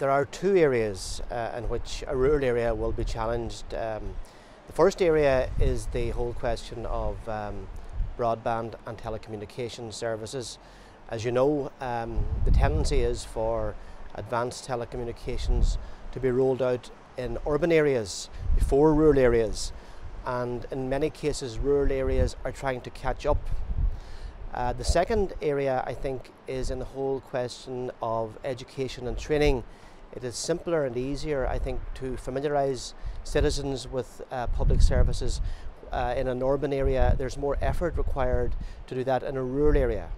there are two areas uh, in which a rural area will be challenged. Um, the first area is the whole question of um, broadband and telecommunication services. As you know, um, the tendency is for advanced telecommunications to be rolled out in urban areas before rural areas, and in many cases, rural areas are trying to catch up. Uh, the second area, I think, is in the whole question of education and training. It is simpler and easier, I think, to familiarise citizens with uh, public services uh, in an urban area. There's more effort required to do that in a rural area.